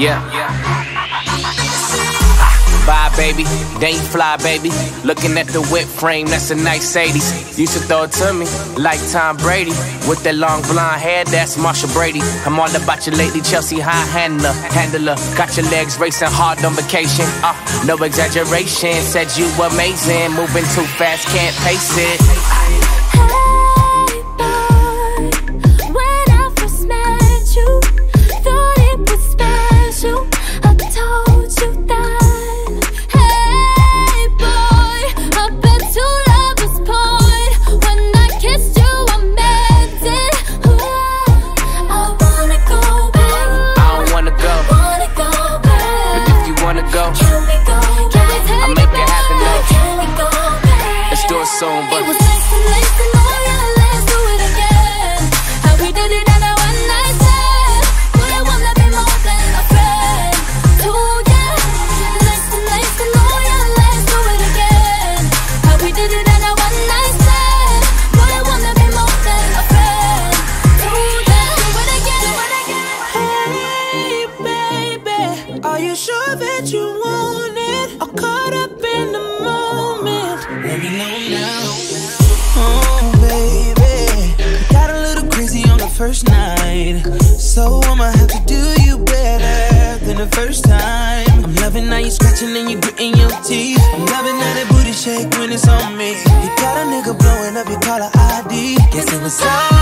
Yeah. Bye, baby. Then you fly, baby. Looking at the whip frame, that's a nice 80s. Used to throw it to me like Tom Brady. With that long blonde hair, that's Marcia Brady. I'm all about you lately, Chelsea high handler. Handler, got your legs racing hard on vacation. Uh, no exaggeration, said you amazing. Moving too fast, can't pace it. Soon, are you sure that you want it? All caught up in the moment. Let me know now. Oh, baby. Got a little crazy on the first night. So I'ma have to do you better than the first time. I'm loving how you scratching and you gritting your teeth. I'm loving how that booty shake when it's on me. You got a nigga blowing up your caller ID. Guess it was all